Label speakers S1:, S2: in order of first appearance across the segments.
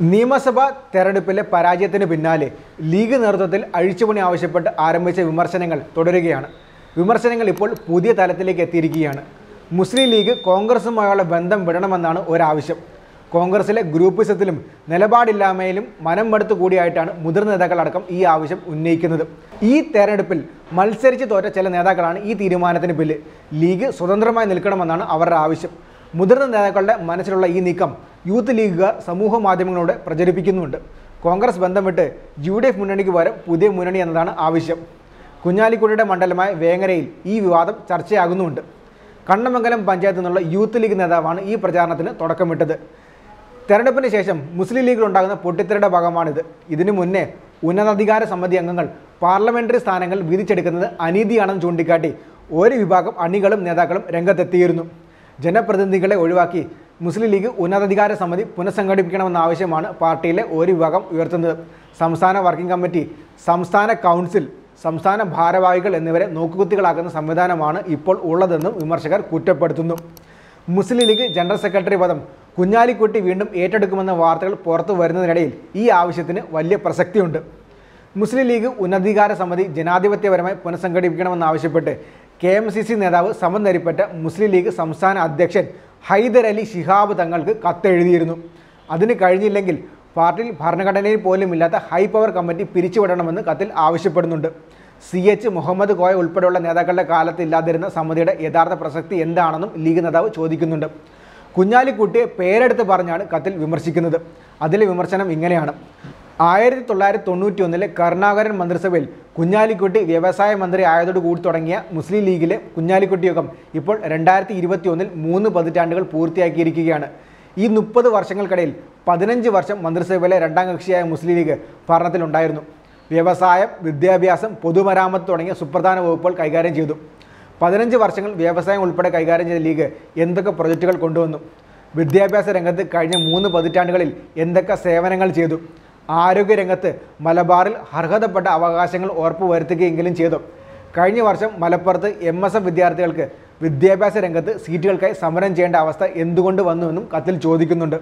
S1: നിയമസഭാ തെരഞ്ഞെടുപ്പിലെ പരാജയത്തിന് പിന്നാലെ ലീഗ് നേതൃത്വത്തിൽ അഴിച്ചുപണി ആവശ്യപ്പെട്ട് ആരംഭിച്ച വിമർശനങ്ങൾ തുടരുകയാണ്. വിമർശനങ്ങൾ ഇപ്പോൾ പുതിയ തലത്തിലേക്ക് എത്തിയിരിക്കുകയാണ്. മുസ്ലിം ലീഗ് കോൺഗ്രസുമായുള്ള ബന്ധം വിടണമെന്നാണ് ഒരാവശ്യം. കോൺഗ്രസിലെ ഗ്രൂപ്പിസത്തിലും നിലപാടില്ലായ്മയിലും മനം മടുത്തു കൂടിയായിട്ടാണ് മുതിർന്ന നേതാക്കളടക്കം ഈ ആവശ്യം ഉന്നയിക്കുന്നത്. ഈ തെരഞ്ഞെടുപ്പിൽ മത്സരിച്ച് തോറ്റ ചില നേതാക്കളാണ് ഈ തീരുമാനത്തിന് പിന്നിൽ. ലീഗ് സ്വതന്ത്രമായി നിൽക്കണമെന്നാണ് അവരുടെ ആവശ്യം. മുതിർന്ന നേതാക്കളുടെ മനസ്സിലുള്ള ഈ നീക്കം യൂത്ത് ലീഗുകാർ സമൂഹ മാധ്യമങ്ങളോട് പ്രചരിപ്പിക്കുന്നുണ്ട്. കോൺഗ്രസ് ബന്ധം വിട്ട് യു ഡി എഫ് മുന്നണിക്ക് പകരം പുതിയ മുന്നണി എന്നതാണ് ആവശ്യം. കുഞ്ഞാലിക്കുടിയുടെ മണ്ഡലമായ വേങ്ങരയിൽ ഈ വിവാദം ചർച്ചയാകുന്നുമുണ്ട് കണ്ണമംഗലം പഞ്ചായത്തിൽ നിന്നുള്ള യൂത്ത് ലീഗ് നേതാവാണ് ഈ പ്രചാരണത്തിന് തുടക്കമിട്ടത് തെരഞ്ഞെടുപ്പിന് ശേഷം മുസ്ലിം ലീഗിലുണ്ടാകുന്ന പൊട്ടിത്തെറിയുടെ ഭാഗമാണിത്. ഇതിനു മുന്നേ ഉന്നതാധികാര സമിതി അംഗങ്ങൾ പാർലമെന്ററി സ്ഥാനങ്ങൾ വീതിച്ചെടുക്കുന്നത് അനീതിയാണെന്ന് ചൂണ്ടിക്കാട്ടി ഒരു വിഭാഗം അണികളും നേതാക്കളും രംഗത്തെത്തിയിരുന്നു. ജനപ്രതിനിധികളെ ഒഴിവാക്കി മുസ്ലിം ലീഗ് ഉന്നതാധികാര സമിതി പുനഃസംഘടിപ്പിക്കണമെന്ന ആവശ്യമാണ് പാർട്ടിയിലെ ഒരു വിഭാഗം ഉയർത്തുന്നത്. സംസ്ഥാന വർക്കിംഗ് കമ്മിറ്റി സംസ്ഥാന കൗൺസിൽ സംസ്ഥാന ഭാരവാഹികൾ എന്നിവരെ നോക്കുകുത്തികളാക്കുന്ന സംവിധാനമാണ് ഇപ്പോൾ ഉള്ളതെന്നും വിമർശകർ കുറ്റപ്പെടുത്തുന്നു. മുസ്ലിം ലീഗ് ജനറൽ സെക്രട്ടറി പദം കുഞ്ഞാലിക്കുട്ടി വീണ്ടും ഏറ്റെടുക്കുമെന്ന വാർത്തകൾ പുറത്തു വരുന്നതിനിടയിൽ ഈ ആവശ്യത്തിന് വലിയ പ്രസക്തിയുണ്ട്. മുസ്ലിം ലീഗ് ഉന്നതാധികാര സമിതി ജനാധിപത്യപരമായി പുനഃസംഘടിപ്പിക്കണമെന്നാവശ്യപ്പെട്ട് കെ എം സി സി നേതാവ് സമൻ നരിപ്പറ്റ മുസ്ലിം ലീഗ് സംസ്ഥാന അധ്യക്ഷൻ ഹൈദർ അലി ശിഹാബ് തങ്ങൾക്ക് കത്തെഴുതിയിരുന്നു. അതിന് കഴിഞ്ഞില്ലെങ്കിൽ പാർട്ടിയിൽ ഭരണഘടനയിൽ പോലും ഇല്ലാത്ത ഹൈ പവർ കമ്മിറ്റി പിരിച്ചുവിടണമെന്ന് കത്തിൽ ആവശ്യപ്പെടുന്നുണ്ട്. സി എച്ച് മുഹമ്മദ് കോയ ഉൾപ്പെടെയുള്ള നേതാക്കളുടെ കാലത്ത് ഇല്ലാതിരുന്ന സമിതിയുടെ യഥാർത്ഥ പ്രസക്തി എന്താണെന്നും ലീഗ് നേതാവ് ചോദിക്കുന്നുണ്ട്. കുഞ്ഞാലിക്കുട്ടിയെ പേരെടുത്ത് പറഞ്ഞാണ് കത്തിൽ വിമർശിക്കുന്നത്. അതിലെ വിമർശനം ഇങ്ങനെയാണ്. ആയിരത്തി തൊള്ളായിരത്തി തൊണ്ണൂറ്റി ഒന്നിലെ കരുണാകരൻ മന്ത്രിസഭയിൽ കുഞ്ഞാലിക്കുട്ടി വ്യവസായ മന്ത്രി ആയതോടുകൂടി തുടങ്ങിയ മുസ്ലിം ലീഗിലെ കുഞ്ഞാലിക്കുട്ടി യോഗം ഇപ്പോൾ രണ്ടായിരത്തി ഇരുപത്തി ഒന്നിൽ മൂന്ന് പതിറ്റാണ്ടുകൾ പൂർത്തിയാക്കിയിരിക്കുകയാണ്. ഈ മുപ്പത് വർഷങ്ങൾക്കിടയിൽ പതിനഞ്ച് വർഷം മന്ത്രിസഭയിലെ രണ്ടാം കക്ഷിയായ മുസ്ലിം ലീഗ് ഭരണത്തിലുണ്ടായിരുന്നു. വ്യവസായം വിദ്യാഭ്യാസം പൊതുമരാമത്ത് തുടങ്ങിയ സുപ്രധാന വകുപ്പുകൾ കൈകാര്യം ചെയ്തു. പതിനഞ്ച് വർഷങ്ങൾ വ്യവസായം ഉൾപ്പെടെ കൈകാര്യം ചെയ്ത ലീഗ് എന്തൊക്കെ പ്രൊജക്റ്റുകൾ കൊണ്ടുവന്നു? വിദ്യാഭ്യാസ രംഗത്ത് കഴിഞ്ഞ മൂന്ന് പതിറ്റാണ്ടുകളിൽ എന്തൊക്കെ സേവനങ്ങൾ ചെയ്തു? ആരോഗ്യരംഗത്ത് മലബാറിൽ അർഹതപ്പെട്ട അവകാശങ്ങൾ ഉറപ്പുവരുത്തുകയെങ്കിലും ചെയ്തു. കഴിഞ്ഞ വർഷം മലപ്പുറത്ത് എം എസ് എഫ് വിദ്യാർത്ഥികൾക്ക് വിദ്യാഭ്യാസ രംഗത്ത് സീറ്റുകൾക്കായി സമരം ചെയ്യേണ്ട അവസ്ഥ എന്തുകൊണ്ട് വന്നുവെന്നും കത്തിൽ ചോദിക്കുന്നുണ്ട്.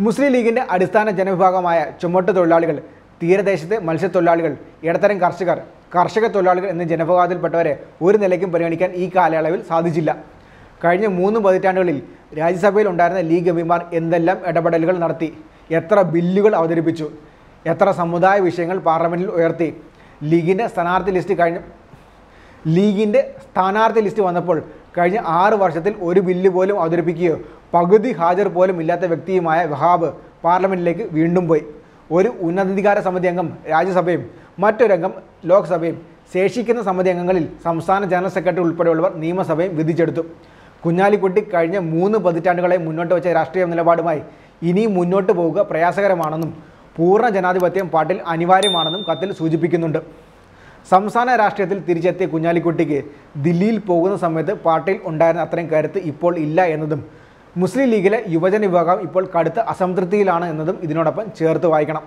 S1: മുസ്ലിം ലീഗിന്റെ അടിസ്ഥാന ജനവിഭാഗമായ ചുമട്ട് തൊഴിലാളികൾ തീരദേശത്തെ മത്സ്യത്തൊഴിലാളികൾ ഇടത്തരം കർഷകർ കർഷക തൊഴിലാളികൾ എന്നീ ജനവിഭാഗത്തിൽപ്പെട്ടവരെ ഒരു നിലയ്ക്കും പരിഗണിക്കാൻ ഈ കാലയളവിൽ സാധിച്ചില്ല. കഴിഞ്ഞ മൂന്ന് പതിറ്റാണ്ടുകളിൽ രാജ്യസഭയിൽ ഉണ്ടായിരുന്ന ലീഗ് എംപിമാർ എന്തെല്ലാം ഇടപെടലുകൾ നടത്തി? എത്ര ബില്ലുകൾ അവതരിപ്പിച്ചു? എത്ര സമുദായ വിഷയങ്ങൾ പാർലമെന്റിൽ ഉയർത്തി? ലീഗിന്റെ സ്ഥാനാർത്ഥി ലിസ്റ്റ് കഴിഞ്ഞ ലീഗിന്റെ സ്ഥാനാർത്ഥി ലിസ്റ്റ് വന്നപ്പോൾ കഴിഞ്ഞ ആറ് വർഷത്തിൽ ഒരു ബില്ല് പോലും അവതരിപ്പിക്കുകയോ പകുതി ഹാജർ പോലും ഇല്ലാത്ത വ്യക്തിയുമായ വഹാബ് പാർലമെന്റിലേക്ക് വീണ്ടും പോയി. ഒരു ഉന്നതാധികാര സമിതി അംഗം രാജ്യസഭയും മറ്റൊരംഗം ലോക്സഭയും ശേഷിക്കുന്ന സമിതി അംഗങ്ങളിൽ സംസ്ഥാന ജനറൽ സെക്രട്ടറി ഉൾപ്പെടെയുള്ളവർ നിയമസഭയും വിധിച്ചെടുത്തു. കുഞ്ഞാലിക്കുട്ടി കഴിഞ്ഞ മൂന്ന് പതിറ്റാണ്ടുകളെ മുന്നോട്ട് വെച്ച രാഷ്ട്രീയ നിലപാടുമായി ഇനിയും മുന്നോട്ട് പോവുക പ്രയാസകരമാണെന്നും പൂർണ ജനാധിപത്യം പാട്ടിൽ അനിവാര്യമാണെന്നും കത്തിൽ സൂചിപ്പിക്കുന്നുണ്ട്. സംസ്ഥാന രാഷ്ട്രീയത്തിൽ തിരിച്ചെത്തിയ കുഞ്ഞാലിക്കുട്ടിക്ക് ദില്ലിയിൽ പോകുന്ന സമയത്ത് പാർട്ടിയിൽ ഉണ്ടായിരുന്ന അത്രയും കരുത്ത് ഇപ്പോൾ ഇല്ല എന്നതും മുസ്ലിം ലീഗിലെ യുവജന വിഭാഗം ഇപ്പോൾ കടുത്ത അസംതൃപ്തിയിലാണ് എന്നതും ഇതിനോടൊപ്പം ചേർത്ത് വായിക്കണം.